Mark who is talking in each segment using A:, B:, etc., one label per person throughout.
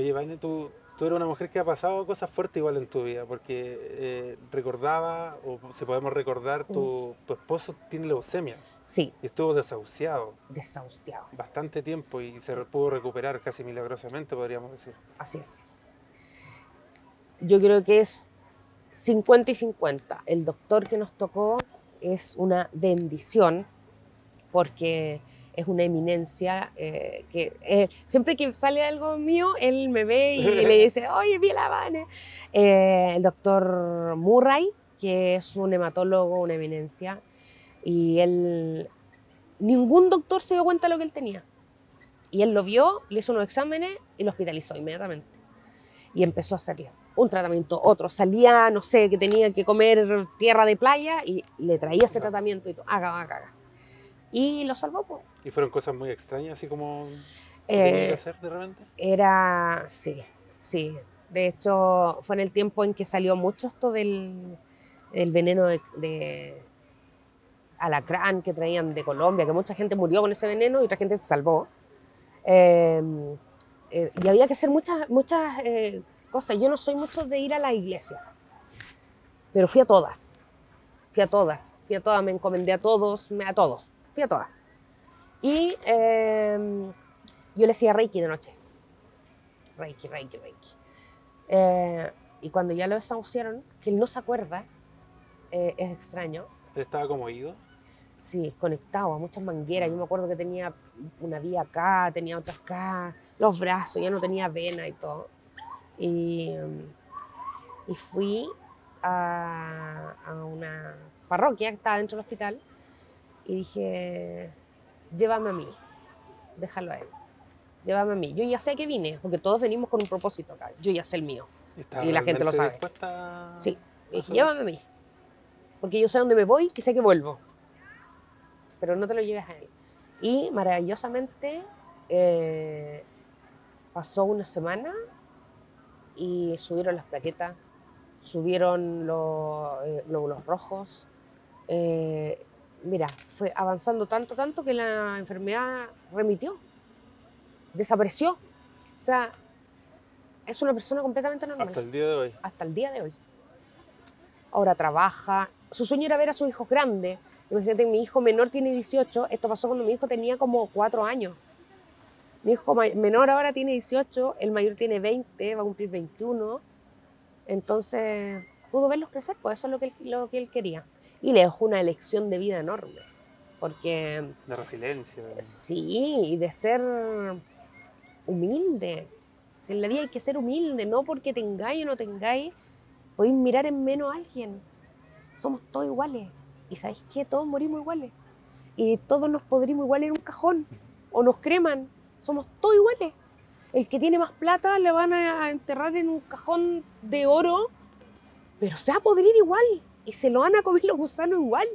A: Oye, Vaine, tú, tú eres una mujer que ha pasado cosas fuertes igual en tu vida, porque eh, recordaba, o si podemos recordar, tu, tu esposo tiene leucemia
B: Sí,
A: y estuvo desahuciado
B: desahuciado.
A: bastante tiempo y se pudo recuperar casi milagrosamente, podríamos decir.
B: Así es. Yo creo que es 50 y 50. El doctor que nos tocó es una bendición porque es una eminencia eh, que eh, siempre que sale algo mío, él me ve y le dice, oye, vi la Vane". Eh, el doctor Murray, que es un hematólogo, una eminencia, y él, ningún doctor se dio cuenta de lo que él tenía. Y él lo vio, le hizo unos exámenes y lo hospitalizó inmediatamente. Y empezó a hacerle un tratamiento, otro. Salía, no sé, que tenía que comer tierra de playa y le traía ese tratamiento y todo. Haga, haga, haga. Y lo salvó, pues.
A: Y fueron cosas muy extrañas, así como tenía que
B: Eh,
A: hacer de repente.
B: era, sí, sí. De hecho, fue en el tiempo en que salió mucho esto del, del veneno de, de alacrán que traían de Colombia, que mucha gente murió con ese veneno y otra gente se salvó. Eh, eh, y había que hacer muchas, muchas eh, cosas. Yo no soy mucho de ir a la iglesia, pero fui a todas. Fui a todas, fui a todas, me encomendé a todos, a todos, fui a todas. Y eh, yo le hacía Reiki de noche. Reiki, Reiki, Reiki. Eh, y cuando ya lo desahuciaron, que él no se acuerda, eh, es extraño.
A: Estaba como oído.
B: Sí, conectado a muchas mangueras. Yo me acuerdo que tenía una vía acá, tenía otra acá, los brazos, ya no tenía vena y todo. Y, y fui a, a una parroquia que estaba dentro del hospital y dije, llévame a mí, déjalo a él, llévame a mí. Yo ya sé que vine, porque todos venimos con un propósito acá, yo ya sé el mío. Y la gente lo sabe.
A: dispuesta
B: Sí, y dije, llévame a mí. Porque yo sé dónde me voy y sé que vuelvo. Pero no te lo lleves a él. Y maravillosamente eh, pasó una semana y subieron las plaquetas, subieron los eh, glóbulos rojos. Eh, mira, fue avanzando tanto, tanto que la enfermedad remitió, desapareció. O sea, es una persona completamente normal
A: Hasta el día de hoy.
B: hasta el día de hoy. Ahora trabaja. Su sueño era ver a sus hijos grandes. Imagínate, mi hijo menor tiene 18. Esto pasó cuando mi hijo tenía como 4 años. Mi hijo menor ahora tiene 18, el mayor tiene 20, va a cumplir 21. Entonces, pudo verlos crecer, pues eso es lo que él, lo que él quería. Y le dejó una elección de vida enorme. Porque
A: De resiliencia.
B: Sí, y de ser humilde. En la vida hay que ser humilde, no porque tengáis o no tengáis, podéis mirar en menos a alguien. Somos todos iguales. Y sabéis qué, todos morimos iguales. Y todos nos podrimos igual en un cajón. O nos creman. Somos todos iguales. El que tiene más plata le van a enterrar en un cajón de oro, pero se va a podrir igual. Y se lo van a comer los gusanos igual.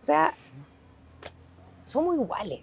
B: O sea, somos iguales.